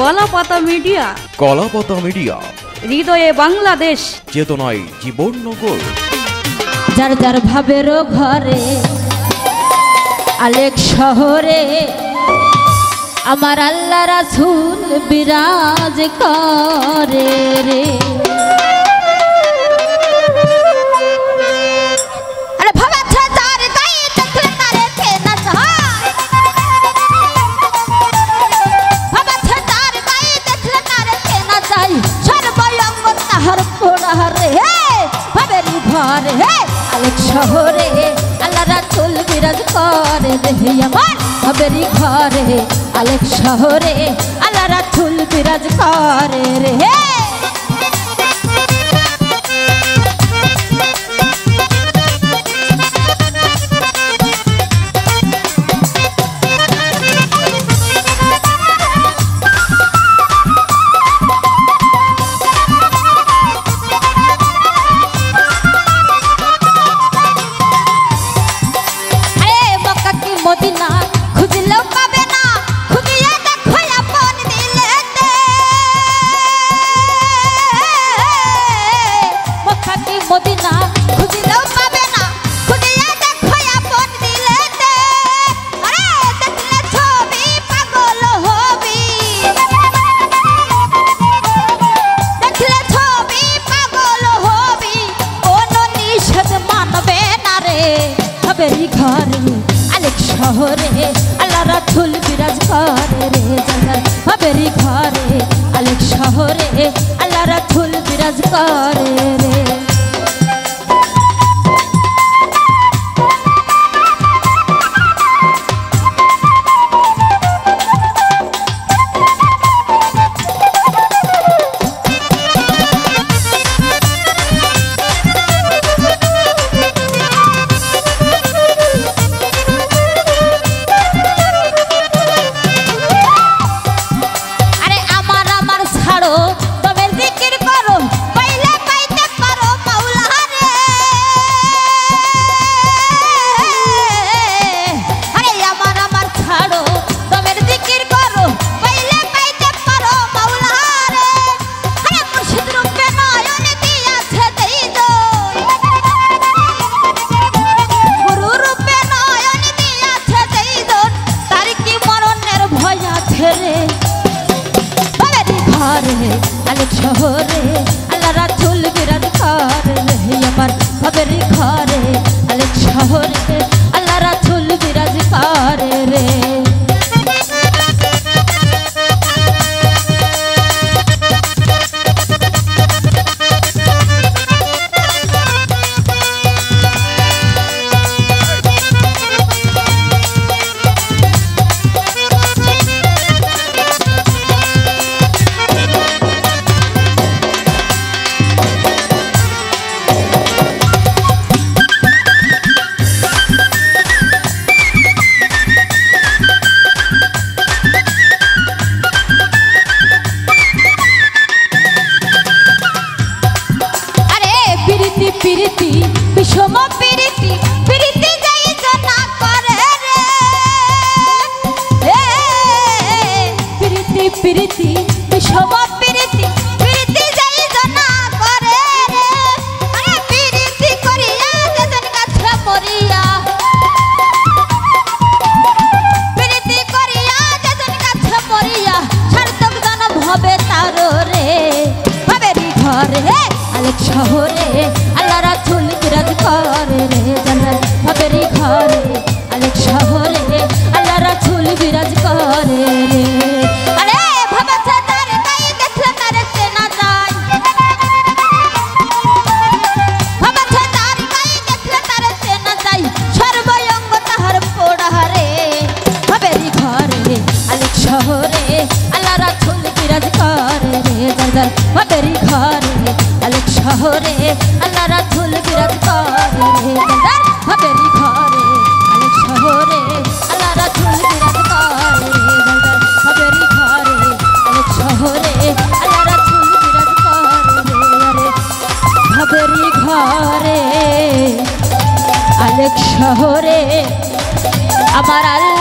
কলাপাতা media. কলাপাতা media. হৃদয়ে বাংলাদেশ। চেতনায় জীবন নগর যার যার ভাবের ঘরে আলেক শহরে আমার আল্লাহ রাসুল বিরাজ করে রে। ঘরে আলেক শহরে আল্লাহরা চুল বিরাজ করে রে আমার সবেরই ঘরে আলেক শহরে আল্লাহরা চুল বিরাজ করে রে জান্নাত ঘরে রে জান্নাত বাবেরি ঘরে আলেক শহরে আল্লাহ রাখুল বিরাজ করে রে। শহরে আল্লাহ রাসুল বিরাজ করে রে জান্নাত ভাবেরি ঘরে। আলেক শহরে আল্লাহ রাসুল বিরাজ করে রে। শহরে আল্লাহ রাধুল বিরাজ করে কেন্দ্রের ভাবেরি ঘরে অনেক শহরে। আল্লাহ রাধুল বিরাজ করে কেন্দ্রের ভাবেরি ঘরে অনেক শহরে। আল্লাহ রাধুল বিরাজ করে ভাবেরি ঘরে অনেক শহরে। আমার আল্লাহ